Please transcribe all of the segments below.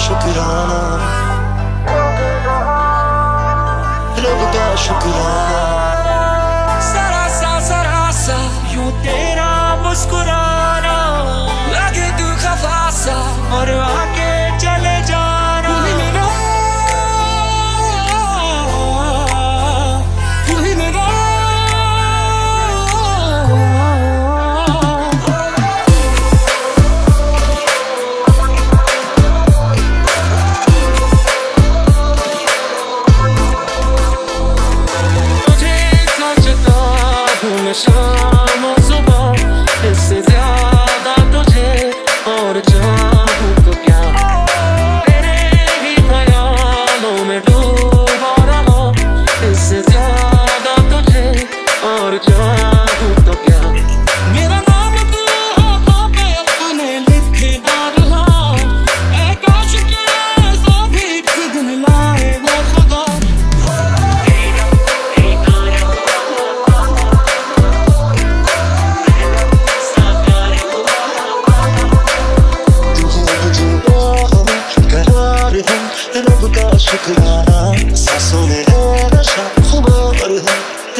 शुक्राना। लगदा शुक्राना। सरा सरा सा यूँ तेरा मुस्कुरा।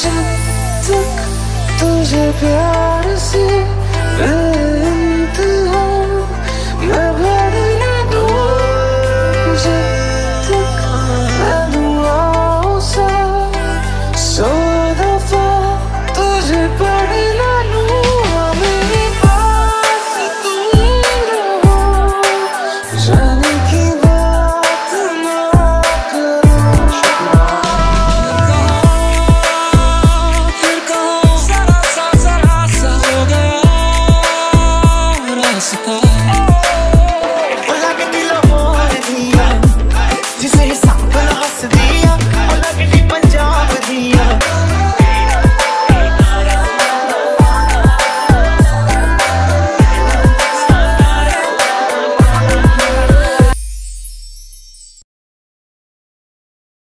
जब तक तुझे प्यार से